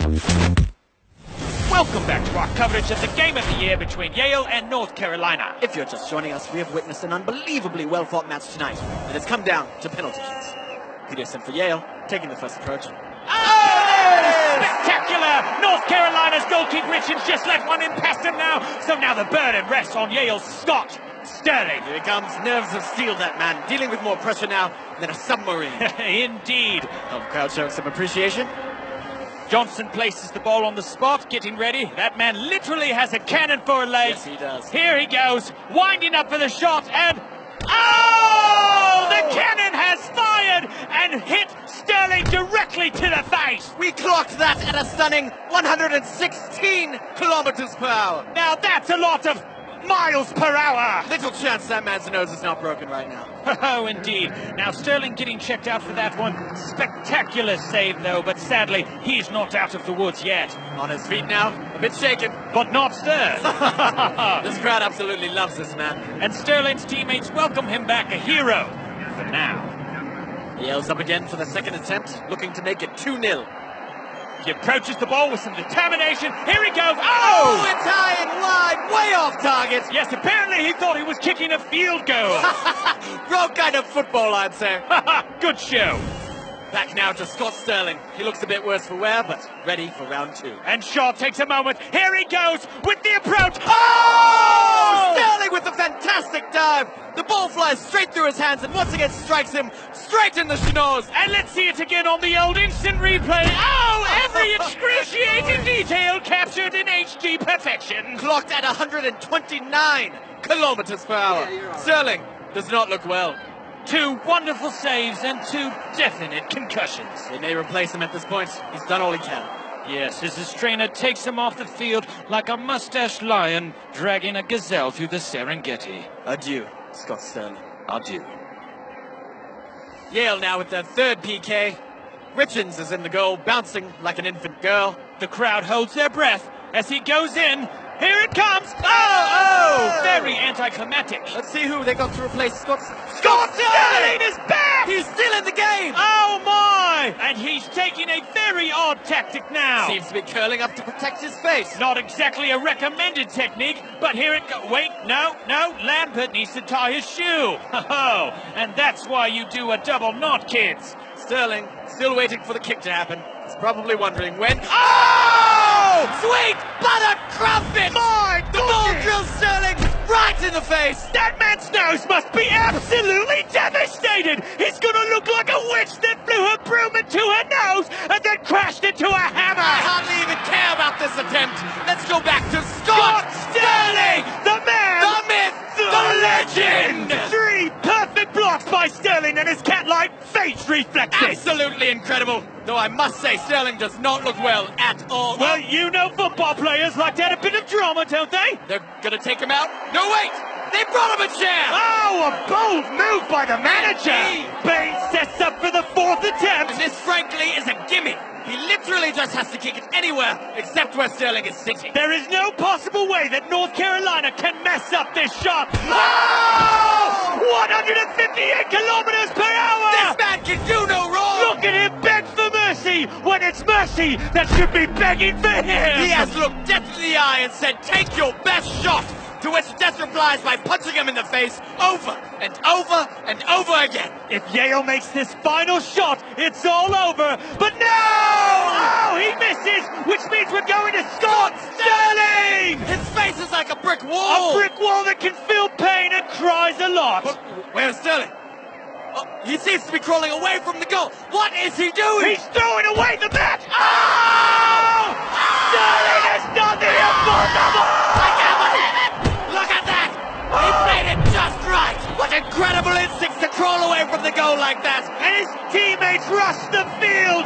Welcome back to our coverage of the game of the year between Yale and North Carolina. If you're just joining us, we have witnessed an unbelievably well-fought match tonight, and it's come down to penalties. Peterson for Yale, taking the first approach. Oh! Spectacular! North Carolina's goalkeeper Richards just left one in past him now, so now the burden rests on Yale's Scott Sterling. Here he comes, nerves of steel, that man, dealing with more pressure now than a submarine. Indeed. Home crowd showing some appreciation. Johnson places the ball on the spot, getting ready. That man literally has a cannon for a leg. Yes, he does. Here he goes, winding up for the shot, and oh! The oh! cannon has fired and hit Sterling directly to the face. We clocked that at a stunning 116 kilometers per hour. Now that's a lot of miles per hour. Little chance that man's nose is not broken right now. Oh, indeed. Now, Sterling getting checked out for that one. Spectacular save, though, but sadly, he's not out of the woods yet. On his feet now, a bit shaken. But not stirred. this crowd absolutely loves this man. And Sterling's teammates welcome him back a hero for now. He yells up again for the second attempt, looking to make it 2-0. He approaches the ball with some determination. Here he goes. Oh, Oh! it's high and wide, way off target. Yes, apparently he thought he was kicking a field goal. Wrong kind of football, I'd say. Good show. Back now to Scott Sterling. He looks a bit worse for wear, but ready for round two. And Shaw takes a moment. Here he goes with the approach. Oh! Oh! Sterling with a fantastic dive. The ball flies straight through his hands and once again strikes him straight in the schnoz. And let's see it again on the old instant replay. Oh, every excruciating detail captured in HD perfection. Clocked at 129 kilometers per hour. Sterling does not look well. Two wonderful saves and two definite concussions. They may replace him at this point. He's done all he can. Yes, as his trainer takes him off the field like a mustached lion dragging a gazelle through the Serengeti. Adieu, Scott Sterling. Adieu. Yale now with their third PK. Richards is in the goal, bouncing like an infant girl. The crowd holds their breath as he goes in. Here it comes! Oh, oh! Very anticlimactic. Let's see who they got to replace Scott. Scott Sterling is back! He's still in the game! Oh my! And he's taking a very odd tactic now. Seems to be curling up to protect his face. Not exactly a recommended technique, but here it goes. Wait, no, no, Lambert needs to tie his shoe. Ho And that's why you do a double knot, kids. Sterling still waiting for the kick to happen. He's probably wondering when. Oh! oh! Sweet butter crumpet! My The ball drills Sterling right in the face. That man's nose must be absolutely devastated. He's gonna look like a witch that flew her broom into her nose and then crashed into a hammer. I hardly even care about this attempt. Let's go back to Scott Scott, Sterling, the man, the myth, the, legend. Three perfect blocks by Sterling and his cat-like face reflexes. Absolutely incredible. Though I must say, Sterling does not look well at all. Well, you know football players like to add a bit of drama, don't they? they're gonna take him out. No, wait! They brought him a chair. Oh, a bold move by the manager. Hey. Bain sets up for the fourth attempt. And this, frankly, is a gimme. He literally just has to kick it anywhere except where Sterling is sitting. There is no possible way that North Carolina can mess up this shot. Oh! 158 kilometers per hour! This man can do no wrong. Look at him beg for mercy when it's mercy that should be begging for him. He has looked death in the eye and said, take your best shot. To which Death replies by punching him in the face over and over and over again. If Yale makes this final shot, it's all over. But no! Oh, he misses, which means we're seems to be crawling away from the goal. What is he doing? He's throwing away the bat. Oh! oh! Sterling oh! has done the impossible! I can't believe it! Look at that! He played it just right! What incredible instincts to crawl away from the goal like that! And his teammates rush the field,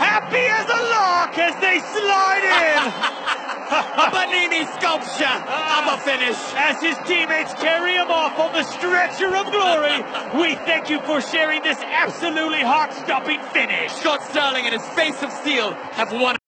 happy as a lark as they slide in. A Bernini sculpture of a finish! As his teammates carry him off on the stretcher of glory, we thank you for sharing this absolutely heart-stopping finish. Scott Sterling and his face of steel have won